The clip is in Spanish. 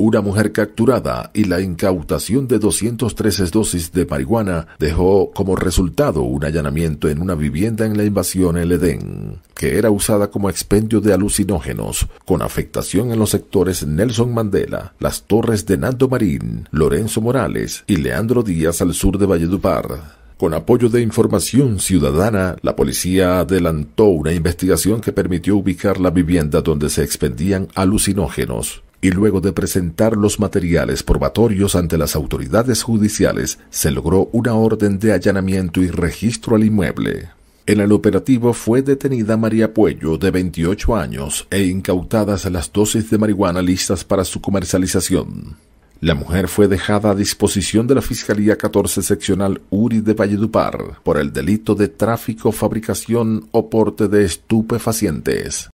Una mujer capturada y la incautación de 213 dosis de marihuana dejó como resultado un allanamiento en una vivienda en la invasión El Edén, que era usada como expendio de alucinógenos, con afectación en los sectores Nelson Mandela, las torres de Nando Marín, Lorenzo Morales y Leandro Díaz al sur de Valledupar. Con apoyo de información ciudadana, la policía adelantó una investigación que permitió ubicar la vivienda donde se expendían alucinógenos y luego de presentar los materiales probatorios ante las autoridades judiciales, se logró una orden de allanamiento y registro al inmueble. En el operativo fue detenida María Puello, de 28 años, e incautadas las dosis de marihuana listas para su comercialización. La mujer fue dejada a disposición de la Fiscalía 14 Seccional URI de Valledupar por el delito de tráfico, fabricación o porte de estupefacientes.